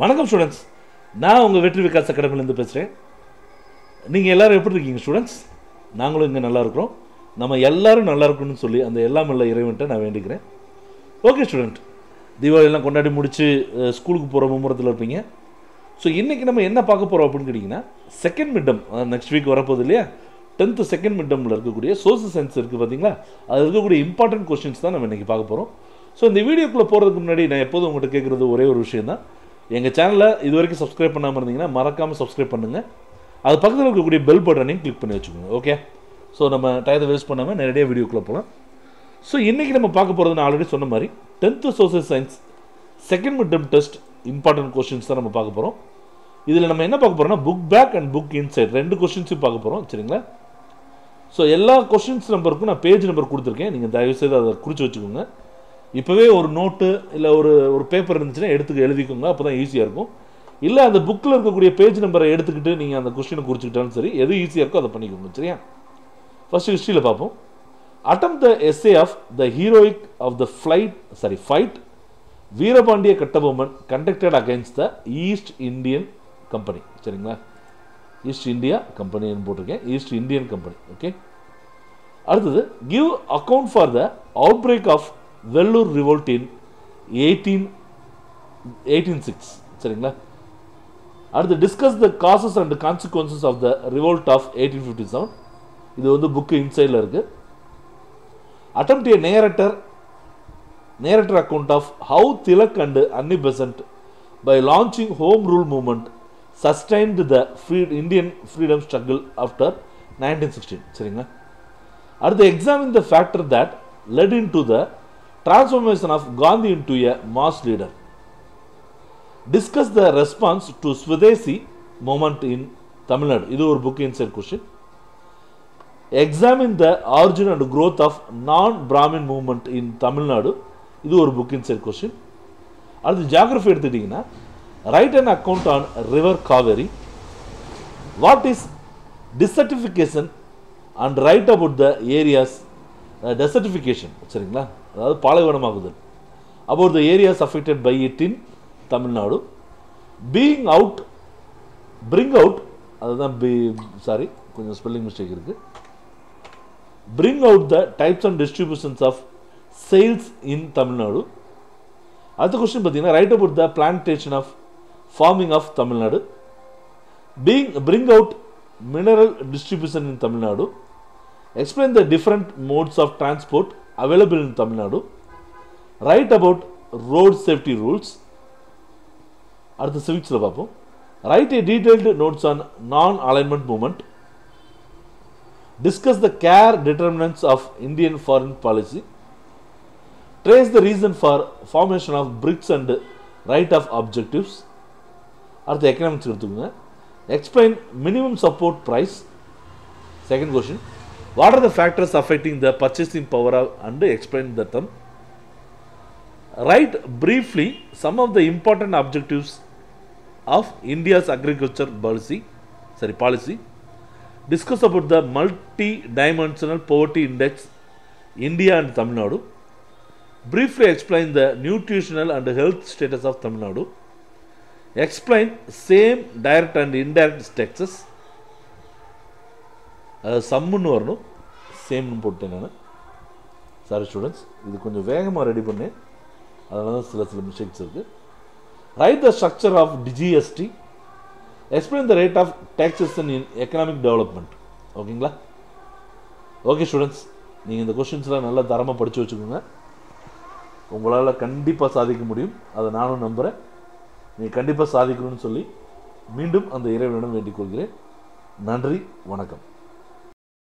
வணக்கம் ஸ்டூடெண்ட்ஸ் நான் உங்கள் வெற்றி விகாஸ் அகாடமிலேருந்து பேசுகிறேன் நீங்கள் எல்லாரும் எப்படி இருக்கீங்க ஸ்டூடெண்ட்ஸ் நாங்களும் இங்கே நல்லா இருக்கிறோம். நம்ம எல்லாரும் நல்லா இருக்கணும்னு சொல்லி அந்த எல்லாம் இல்லை இறைவன்ட்ட நான் வேண்டிக்கிறேன். ஓகே ஸ்டூடெண்ட் தீபாவளியெல்லாம் கொண்டாடி முடித்து ஸ்கூலுக்கு போகிற மும்முரத்தில் இருப்பீங்க. ஸோ இன்றைக்கி நம்ம என்ன பார்க்க போகிறோம் அப்படின்னு கேட்டிங்கன்னா செகண்ட் மிட்டம் நெக்ஸ்ட் வீக் வரப்போகுது இல்லையா? டென்த்து செகண்ட் மிட்டமில் இருக்கக்கூடிய சோசியல் சயின்ஸ் இருக்குது பார்த்தீங்களா அது இருக்கக்கூடிய இம்பார்ட்டன்ட் கொஸ்டின்ஸ் தான் நம்ம இன்றைக்கி பார்க்க போகிறோம் ஸோ இந்த வீடியோக்குள்ளே போகிறதுக்கு முன்னாடி நான் எப்போதும் உங்கள்கிட்ட கேட்குறது ஒரே ஒரு விஷயம் தான் எங்கள் சேனலை இது வரைக்கும் சப்ஸ்கிரைப் பண்ணாமல் இருந்தீங்கன்னா மறக்காமல் சப்ஸ்கிரைப் பண்ணுங்கள் அது பக்கத்தில் இருக்கக்கூடிய பெல் பட்டனையும் கிளிக் பண்ணி வச்சுக்கோங்க ஓகே ஸோ நம்ம டயத்தை வேஸ்ட் பண்ணாமல் நேரடியாக வீடியோக்குள்ளே போகலாம் ஸோ இன்றைக்கி நம்ம பார்க்க போகிறது நான் ஆல்ரெடி சொன்ன மாதிரி tenth social science second mid test important questions தான் நம்ம பார்க்க போகிறோம் இதில் நம்ம என்ன பார்க்க போகிறோம்னா book back and book inside ரெண்டு கொஸ்டின்ஸையும் பார்க்க போகிறோம் சரிங்களா? ஸோ எல்லா கொஸ்டின்ஸ் நம்பருக்கும் நான் பேஜ் நம்பர் கொடுத்துருக்கேன். நீங்கள் தயவுசெய்து அதை குறித்து வச்சுக்கோங்க. இப்போவே ஒரு நோட்டு இல்லை ஒரு ஒரு பேப்பர் இருந்துச்சுன்னா எடுத்துக்க எழுதிக்கோங்க அப்போ தான் ஈஸியாக இருக்கும். இல்லை அந்த புக்கில் இருக்கக்கூடிய பேஜ் நம்பரை எடுத்துக்கிட்டு நீங்கள் அந்த கொஸ்டினை குறிச்சிக்கிட்டாலும் சரி எது ஈஸியாக இருக்கோ அதை பண்ணிக்கோங்க சரியா? ஃபஸ்ட்டு ஹிஸ்ட்ரியில் பார்ப்போம். Attempt the essay of the heroic of the flight sorry fight Veerapandiya Kattabomman conducted against the East Indian company சரிங்களா? ஈஸ்ட் இந்தியா கம்பெனின்னு போட்டிருக்கேன். ஈஸ்ட் இந்தியன் கம்பெனி ஓகே அடுத்தது give account for the outbreak of Vellore revolt in eighteen eighteen six சரிங்களா அடுத்து discuss the causes and consequences of the revolt of eighteen fifty seven இது வந்து book இன்சைடில் இருக்குது attempt a narrator narrator account of how Tilak and Annie Besant by launching home rule movement sustained the free Indian freedom struggle after nineteen sixteen சரிங்களா அடுத்து examine the factor that led into the transformation of Gandhi into a mass leader. Discuss the response to Swadeshi movement in Tamil Nadu. இது ஒரு book inside question. Examine the origin and growth of non Brahmin movement in Tamil Nadu இது ஒரு book inside question அடுத்து geography எடுத்துக்கிட்டிங்கன்னா write and account on river Kaveri what is desertification and write about the areas desertification சரிங்களா? அதாவது பாலைவனமாகுதல். About the areas affected by it in Tamil Nadu being out bring out அதுதான் B sorry கொஞ்சம் spelling mistake இருக்குது bring out the types and distributions of soils in Tamil Nadu அடுத்த question பார்த்தீங்கன்னா write about the plantation of farming of Tamil Nadu being bring out mineral distribution in Tamil Nadu explain the different modes of transport available in Tamil Nadu write about road safety rules அடுத்த சிவிக்ஸில் பார்ப்போம். Write a detailed notes on non alignment movement discuss the core determinants of Indian foreign policy trace the reason for formation of BRICS and write of objectives அடுத்து economics எடுத்துக்கோங்க. Explain minimum support price second question What are the factors affecting the purchasing power and explain the term? Write briefly some of the important objectives of India's agriculture policy, sorry, policy. Discuss about the multi-dimensional poverty index, India and Tamil Nadu. Briefly explain the nutritional and health status of Tamil Nadu. Explain same direct and indirect taxes அதாவது சம்முன்னு வரணும் சேம்னு போட்டேன் நான். Sorry students இது கொஞ்சம் வேகமாக ready பண்ணேன். அதனால தான் சில சில மிஸ்டேக்ஸ் இருக்குது write the structure of DGST explain the rate of taxation in economic development ஓகேங்களா ஓகே ஸ்டூடெண்ட்ஸ் நீங்கள் இந்த கொஷின்ஸ்லாம் நல்லா தரமாக படித்து வச்சுக்கோங்க. உங்களால் கண்டிப்பாக சாதிக்க முடியும். அதை நானும் நம்புகிறேன் நீங்கள் கண்டிப்பாக சாதிக்கணும்னு சொல்லி மீண்டும் அந்த இறைவனிடம் வேண்டிக் கொள்கிறேன். நன்றி வணக்கம்.